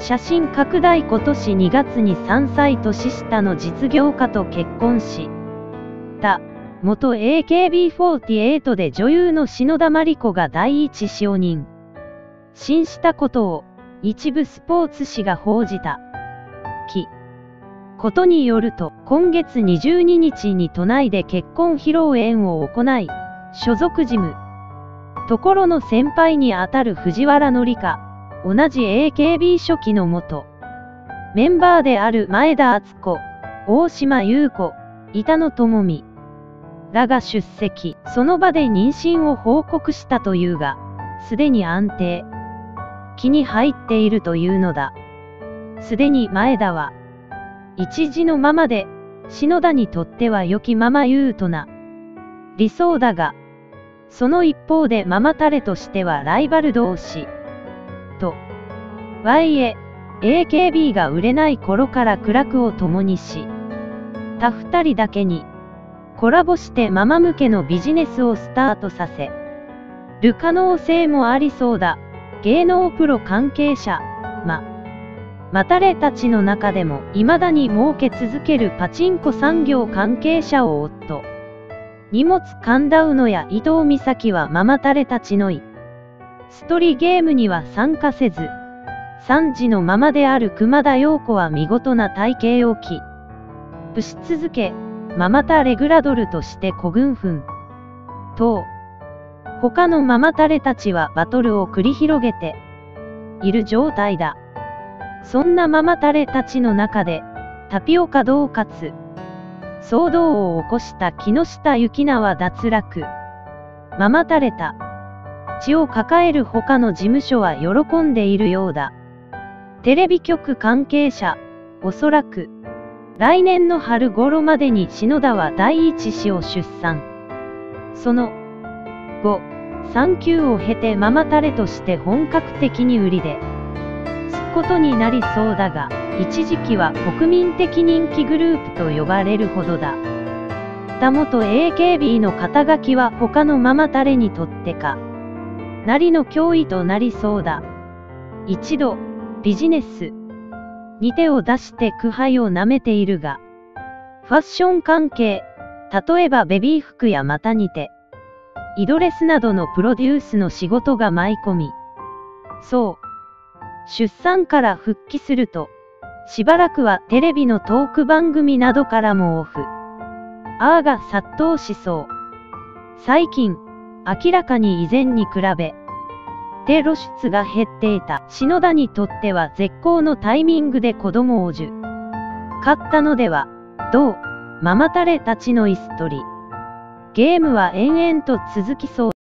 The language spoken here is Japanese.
写真拡大今年2月に3歳年下の実業家と結婚し、た、元 AKB48 で女優の篠田麻里子が第一使用人。新したことを、一部スポーツ紙が報じた。き。ことによると、今月22日に都内で結婚披露宴を行い、所属事務、ところの先輩にあたる藤原紀香、同じ AKB 初期の元、メンバーである前田敦子、大島優子、板野友美、らが出席、その場で妊娠を報告したというが、すでに安定、気に入っているというのだ。すでに前田は、一時のままで、篠田にとっては良きママ優とな、理想だが、その一方でママタレとしてはライバル同士、Y へ、AKB が売れない頃から苦楽を共にし、た二人だけに、コラボしてママ向けのビジネスをスタートさせる可能性もありそうだ。芸能プロ関係者、ま、マタレたちの中でも未だに儲け続けるパチンコ産業関係者を夫。荷物神田うのや伊藤美咲はママタレたちのい。ストリゲームには参加せず、3児のママである熊田陽子は見事な体型をき、プし続け、ママタレグラドルとして古軍奮。等。他のママタレたちはバトルを繰り広げている状態だ。そんなママタレたちの中で、タピオカ同活。騒動を起こした木下ゆきなは脱落。ママタレた。血を抱える他の事務所は喜んでいるようだ。テレビ局関係者、おそらく、来年の春頃までに篠田は第一子を出産。その後、産休を経てママタレとして本格的に売りで、つくことになりそうだが、一時期は国民的人気グループと呼ばれるほどだ。田元 AKB の肩書きは他のママタレにとってか、なりの脅威となりそうだ。一度、ビジネスに手を出して苦杯を舐めているが、ファッション関係、例えばベビー服やマタニテ、イドレスなどのプロデュースの仕事が舞い込み、そう、出産から復帰すると、しばらくはテレビのトーク番組などからもオフ。ああが殺到しそう。最近、明らかに以前に比べ、手露出が減っていた篠田にとっては絶好のタイミングで子供を受。買ったのでは、どう、ママタレたちの椅子取り。ゲームは延々と続きそう。